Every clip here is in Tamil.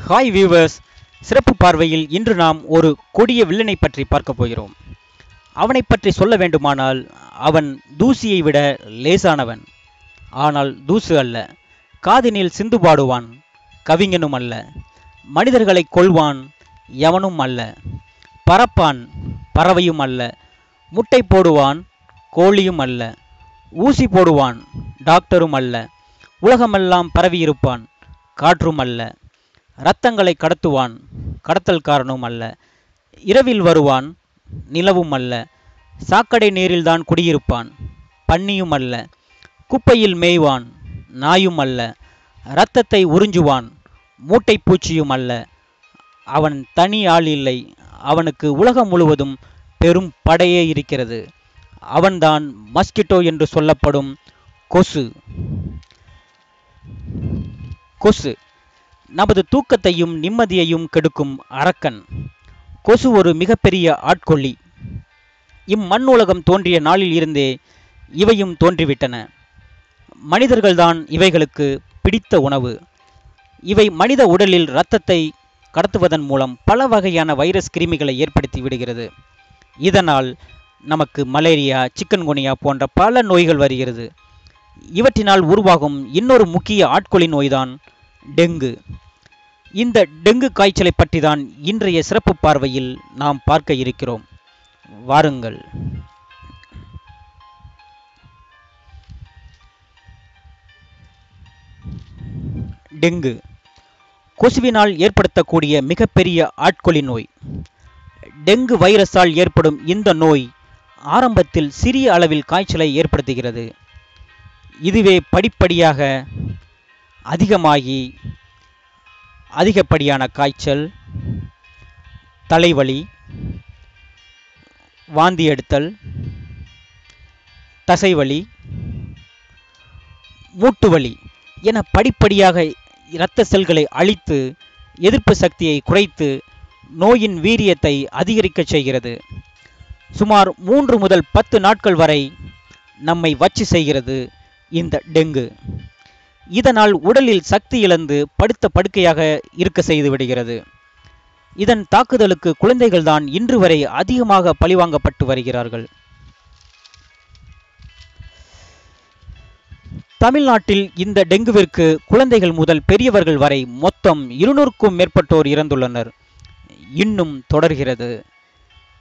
ஹாய் வியூவர்ஸ் சிறப்பு பார்வையில் இன்று நாம் ஒரு கொடிய வில்லனை பற்றி பார்க்க போகிறோம். அவனை பற்றி சொல்ல வேண்டுமானால் அவன் தூசியை விட லேசானவன். ஆனால் தூசு அல்ல. காதினில் சிந்து பாடுவான். கவிஞனும் அல்ல. மனிதர்களை கொள்வான் எவனும் அல்ல. பறப்பான். பறவையும் அல்ல. முட்டை போடுவான். கோழியும் அல்ல. ஊசி போடுவான். டாக்டரும் அல்ல. உலகமெல்லாம் பரவியிருப்பான். காற்றும் அல்ல. இரத்தங்களை கடத்துவான். கடத்தல்காரனும் அல்ல. இரவில் வருவான் நிலவும் அல்ல. சாக்கடை நீரில்தான் குடியிருப்பான் பன்னியும் அல்ல. குப்பையில் மேய்வான் நாயும் அல்ல. இரத்தத்தை உறிஞ்சுவான் மூட்டை பூச்சியும் அல்ல. அவன் தனி ஆள் இல்லை. அவனுக்கு உலகம் முழுவதும் பெரும் படையே இருக்கிறது. அவன்தான் மஸ்கிட்டோ என்று சொல்லப்படும் கொசு. கொசு. நமது தூக்கத்தையும் நிம்மதியையும் கெடுக்கும் அரக்கன். கொசு ஒரு மிகப்பெரிய ஆட்கொள்ளி இம்மண் உலகம் தோன்றிய நாளில் இருந்தே இவையும் தோன்றிவிட்டன. மனிதர்கள்தான் இவைகளுக்கு பிடித்த உணவு. இவை மனித உடலில் இரத்தத்தை கடத்துவதன் மூலம் பல வகையான வைரஸ் கிருமிகளை ஏற்படுத்தி விடுகிறது. இதனால் நமக்கு மலேரியா சிக்கன்குனியா போன்ற பல நோய்கள் வருகிறது. இவற்றினால் உருவாகும் இன்னொரு முக்கிய ஆட்கொள்ளி நோய்தான் டெங்கு. இந்த டெங்கு காய்ச்சலை பற்றி தான் இன்றைய சிறப்பு பார்வையில் நாம் பார்க்க இருக்கிறோம். வாருங்கள். டெங்கு. கொசுவினால் ஏற்படுத்தக்கூடிய மிகப்பெரிய ஆட்கொள்ளி நோய். டெங்கு வைரஸால் ஏற்படும் இந்த நோய் ஆரம்பத்தில் சிறிய அளவில் காய்ச்சலை ஏற்படுத்துகிறது. இதுவே படிப்படியாக அதிகமாகி அதிகப்படியான காய்ச்சல் தலைவலி வாந்தி எடுத்தல் தசைவலி மூட்டுவலி என படிப்படியாக இரத்த செல்களை அழித்து எதிர்ப்பு சக்தியை குறைத்து நோயின் வீரியத்தை அதிகரிக்கச் செய்கிறது. சுமார் மூன்று முதல் பத்து நாட்கள் வரை நம்மை வச்சு செய்கிறது இந்த டெங்கு. இதனால் உடலில் சக்தி இழந்து படுத்த படுக்கையாக இருக்க செய்து விடுகிறது. இதன் தாக்குதலுக்கு குழந்தைகள்தான் இன்று வரை அதிகமாக பழிவாங்கப்பட்டு வருகிறார்கள். தமிழ்நாட்டில் இந்த டெங்குவிற்கு குழந்தைகள் முதல் பெரியவர்கள் வரை மொத்தம் இருநூறுக்கும் மேற்பட்டோர் இறந்துள்ளனர். இன்னும் தொடர்கிறது.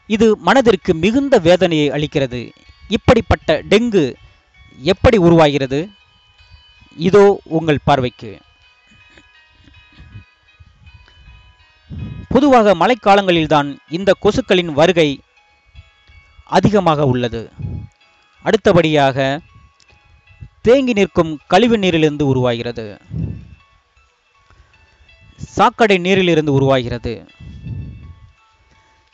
இது மனதிற்கு மிகுந்த வேதனையை அளிக்கிறது. இப்படிப்பட்ட டெங்கு எப்படி உருவாகிறது? இதோ உங்கள் பார்வைக்கு. பொதுவாக மழைக்காலங்களில்தான் இந்த கொசுக்களின் வருகை அதிகமாக உள்ளது. அடுத்தபடியாக தேங்கி நிற்கும் கழிவு நீரிலிருந்து உருவாகிறது. சாக்கடை நீரிலிருந்து உருவாகிறது.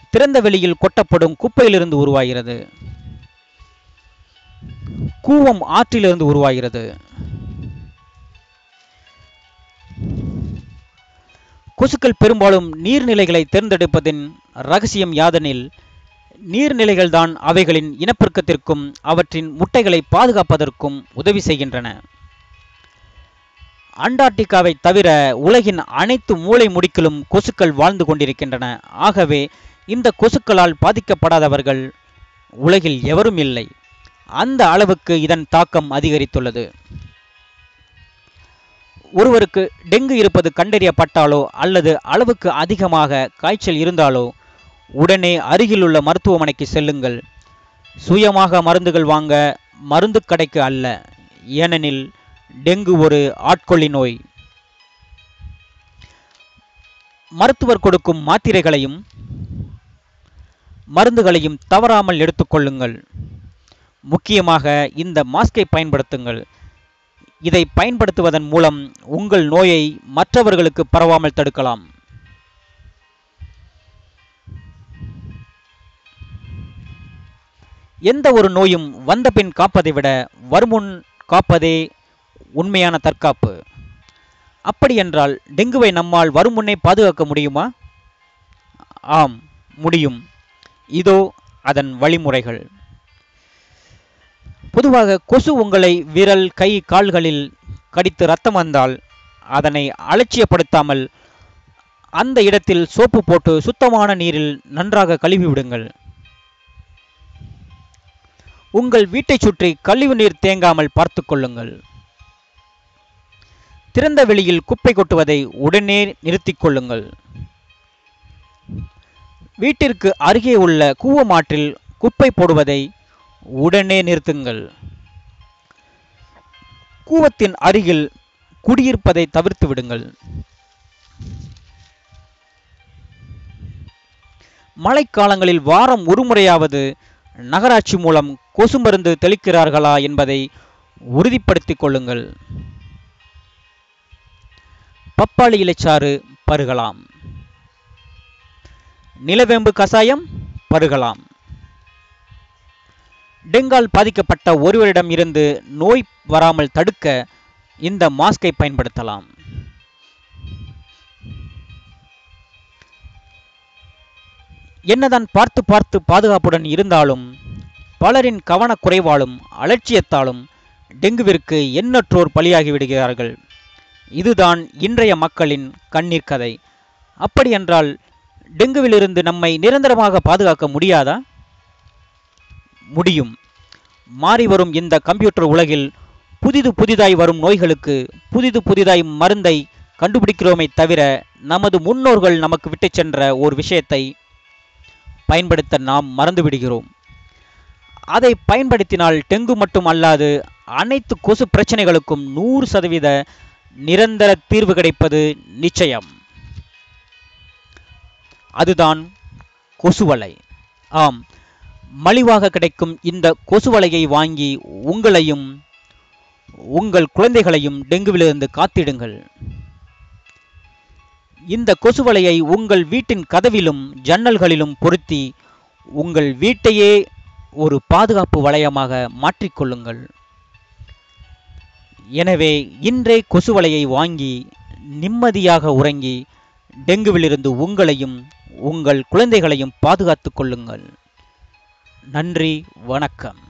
திறந்த வெளியில் கொட்டப்படும் குப்பையிலிருந்து உருவாகிறது. கூவம் ஆற்றிலிருந்து உருவாகிறது. கொசுக்கள் பெரும்பாலும் நீர்நிலைகளை தேர்ந்தெடுப்பதின் ரகசியம் யாதெனில் நீர்நிலைகள்தான் அவைகளின் இனப்பெருக்கத்திற்கும் அவற்றின் முட்டைகளை பாதுகாப்பதற்கும் உதவி செய்கின்றன. அண்டார்டிகாவை தவிர உலகின் அனைத்து மூளை முடிக்கிலும் கொசுக்கள் வாழ்ந்து கொண்டிருக்கின்றன. ஆகவே இந்த கொசுக்களால் பாதிக்கப்படாதவர்கள் உலகில் எவரும் இல்லை. அந்த அளவுக்கு இதன் தாக்கம் அதிகரித்துள்ளது. ஒருவருக்கு டெங்கு இருப்பது கண்டறியப்பட்டாலோ அல்லது அளவுக்கு அதிகமாக காய்ச்சல் இருந்தாலோ உடனே அருகிலுள்ள மருத்துவமனைக்கு செல்லுங்கள். சுயமாக மருந்துகள் வாங்க மருந்து கடைக்கு அல்ல ஏனெனில் டெங்கு ஒரு ஆட்கொள்ளி நோய். மருத்துவர் கொடுக்கும் மாத்திரைகளையும் மருந்துகளையும் தவறாமல் எடுத்துக்கொள்ளுங்கள் முக்கியமாக இந்த மாஸ்கை பயன்படுத்துங்கள். இதை பயன்படுத்துவதன் மூலம் உங்கள் நோயை மற்றவர்களுக்கு பரவாமல் தடுக்கலாம். எந்த ஒரு நோயும் வந்தபின் காப்பதை விட வருமுன் காப்பதே உண்மையான தற்காப்பு. அப்படியென்றால் டெங்குவை நம்மால் வருமுன்னே பாதுகாக்க முடியுமா? ஆம் முடியும். இதோ அதன் வழிமுறைகள். பொதுவாக கொசு உங்களை விரல் கை கால்களில் கடித்து ரத்தம் வந்தால் அதனை அலட்சியப்படுத்தாமல் அந்த இடத்தில் சோப்பு போட்டு சுத்தமான நீரில் நன்றாக கழுவி விடுங்கள் உங்கள் வீட்டை சுற்றி கழிவு நீர் தேங்காமல் பார்த்து கொள்ளுங்கள். திறந்த வெளியில் குப்பை கொட்டுவதை உடனே நிறுத்திக் கொள்ளுங்கள். வீட்டிற்கு அருகே உள்ள கூவமாற்றில் குப்பை போடுவதை உடனே நிறுத்துங்கள். கூவத்தின் அருகில் குடியிருப்பதை தவிர்த்து விடுங்கள். மழைக்காலங்களில் வாரம் ஒரு முறையாவது நகராட்சி மூலம் கொசு மருந்து தெளிக்கிறார்களா என்பதை உறுதிப்படுத்திக் கொள்ளுங்கள். பப்பாளி இலைச்சாறு பருகலாம். நிலவேம்பு கசாயம் பருகலாம். டெங்கால் பாதிக்கப்பட்ட ஒருவரிடம் இருந்து நோய் வராமல் தடுக்க இந்த மாஸ்கை பயன்படுத்தலாம். என்னதான் பார்த்து பார்த்து பாதுகாப்புடன் இருந்தாலும் பலரின் கவனக்குறைவாலும் அலட்சியத்தாலும் டெங்குவிற்கு எண்ணற்றோர் பலியாகி விடுகிறார்கள். இதுதான் இன்றைய மக்களின் கண்ணீர் கதை அப்படியென்றால் டெங்குவிலிருந்து நம்மை நிரந்தரமாக பாதுகாக்க முடியாதா? முடியும். மாறி வரும் இந்த கம்ப்யூட்டர் உலகில் புதிது புதிதாய் வரும் நோய்களுக்கு புதிது புதிதாய் மருந்தை கண்டுபிடிக்கிறோமே தவிர நமது முன்னோர்கள் நமக்கு விட்டு சென்ற ஒரு விஷயத்தை பயன்படுத்த நாம் மறந்து விடுகிறோம் அதை பயன்படுத்தினால் டெங்கு மட்டும் அல்லாது அனைத்து கொசு பிரச்சனைகளுக்கும் நூறு சதவீத நிரந்தர தீர்வு கிடைப்பது நிச்சயம். அதுதான் கொசுவலை. ஆம் மலிவாக கிடைக்கும் இந்த கொசுவலையை வாங்கி உங்களையும் உங்கள் குழந்தைகளையும் டெங்குவிலிருந்து காத்திடுங்கள். இந்த கொசுவலையை உங்கள் வீட்டின் கதவிலும் ஜன்னல்களிலும் பொருத்தி உங்கள் வீட்டையே ஒரு பாதுகாப்பு வளையமாக மாற்றிக்கொள்ளுங்கள். எனவே இன்றே கொசுவலையை வாங்கி நிம்மதியாக உறங்கி டெங்குவிலிருந்து உங்களையும் உங்கள் குழந்தைகளையும் பாதுகாத்துக் கொள்ளுங்கள். நன்றி வணக்கம்.